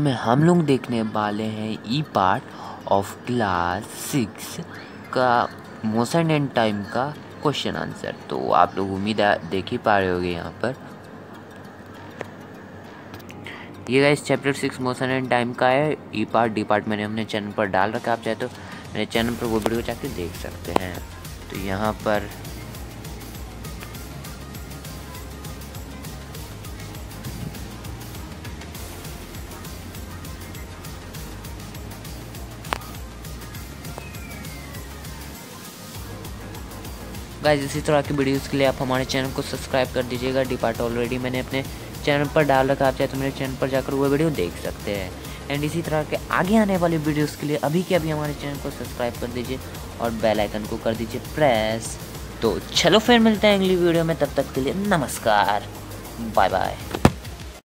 में हम लोग देखने वाले हैं ई पार्ट ऑफ़ क्लास सिक्स का मोशन एंड टाइम का क्वेश्चन आंसर। तो आप लोग उम्मीद देख ही पा रहे होगे यहाँ पर। ये इस chapter six motion and time का है। ई पार्ट डी पार्ट मैंने अपने चैनल पर डाल रखा आप चाहे तो मेरे चैनल पर वो वीडियो जाके देख सकते हैं। तो यहाँ पर गाइज़ इसी तरह की वीडियोज़ के लिए आप हमारे चैनल को सब्सक्राइब कर दीजिएगा। डिपार्ट ऑलरेडी मैंने अपने चैनल पर डाल रखा आप चाहे तो मेरे चैनल पर जाकर वो वीडियो देख सकते हैं। एंड इसी तरह के आगे आने वाले वीडियोज़ के लिए अभी के अभी हमारे चैनल को सब्सक्राइब कर दीजिए और बेल आइकन को कर दीजिए। प्रेस तो चलो फिर मिलते हैं अगली वीडियो में। तब तक के लिए नमस्कार। Bye bye